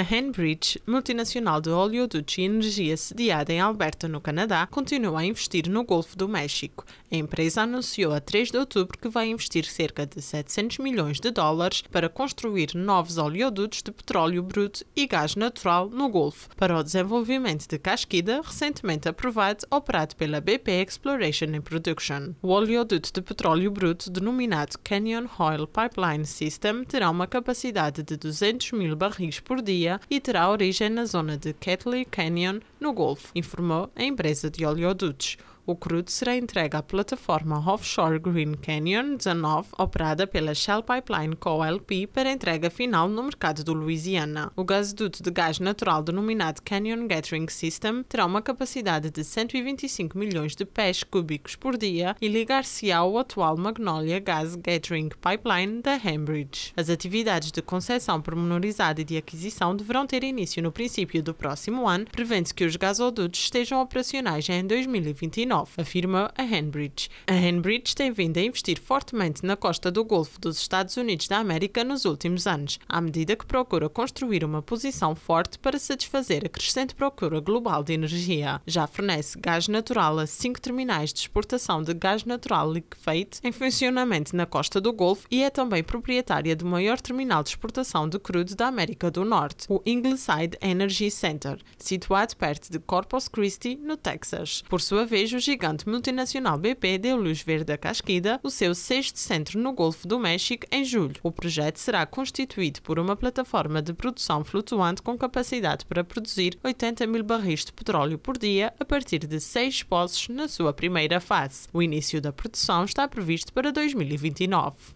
A Enbridge, multinacional de oleodutos e energia sediada em Alberta, no Canadá, continua a investir no Golfo do México. A empresa anunciou a 3 de outubro que vai investir cerca de 700 milhões de dólares para construir novos oleodutos de petróleo bruto e gás natural no Golfo, para o desenvolvimento de Casquida, recentemente aprovado, operado pela BP Exploration and Production. O oleoduto de petróleo bruto, denominado Canyon Oil Pipeline System, terá uma capacidade de 200 mil barris por dia e terá origem na zona de Catley Canyon, no Golfo, informou a empresa de oleodutos. O crudo será entregue à plataforma Offshore Green Canyon 19, operada pela Shell Pipeline Co. LP, para entrega final no mercado do Louisiana. O gasoduto de gás natural denominado Canyon Gathering System terá uma capacidade de 125 milhões de pés cúbicos por dia e ligar-se ao atual Magnolia Gas Gathering Pipeline da Hambridge. As atividades de concessão pormenorizada e de aquisição deverão ter início no princípio do próximo ano, prevendo-se que os gasodutos estejam operacionais em 2029 afirma a Enbridge. A Enbridge tem vindo a investir fortemente na costa do Golfo dos Estados Unidos da América nos últimos anos, à medida que procura construir uma posição forte para satisfazer a crescente procura global de energia. Já fornece gás natural a cinco terminais de exportação de gás natural liquefied em funcionamento na costa do Golfo e é também proprietária do maior terminal de exportação de crudo da América do Norte, o Ingleside Energy Center, situado perto de Corpus Christi, no Texas. Por sua vez, gigante multinacional BP deu luz verde a Casquida, o seu sexto centro no Golfo do México, em julho. O projeto será constituído por uma plataforma de produção flutuante com capacidade para produzir 80 mil barris de petróleo por dia a partir de seis poços na sua primeira fase. O início da produção está previsto para 2029.